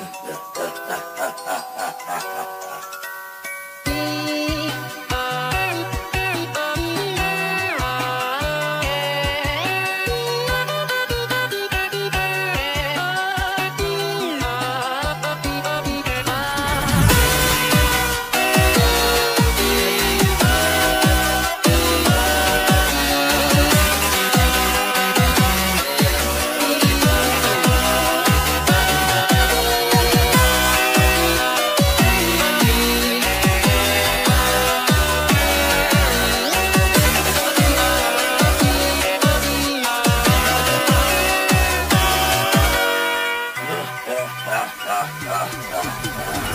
Yeah. ha ha ha ah.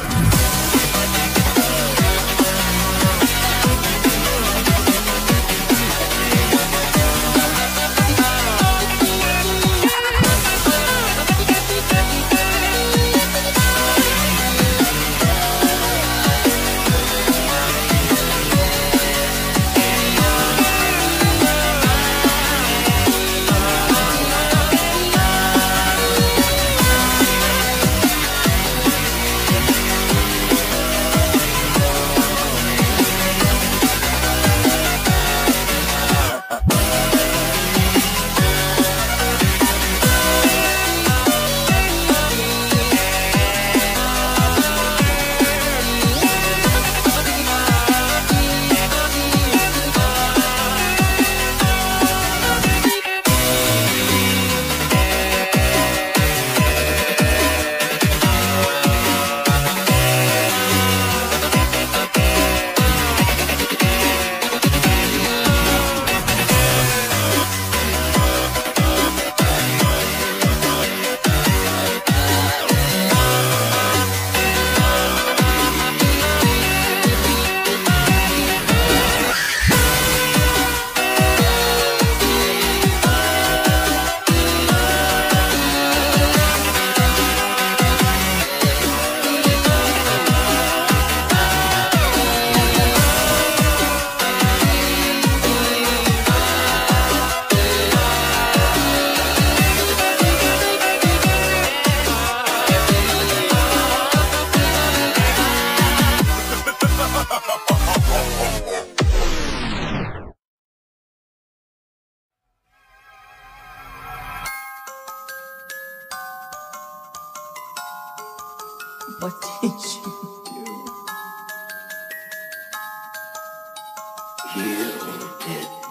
What did you do? You did.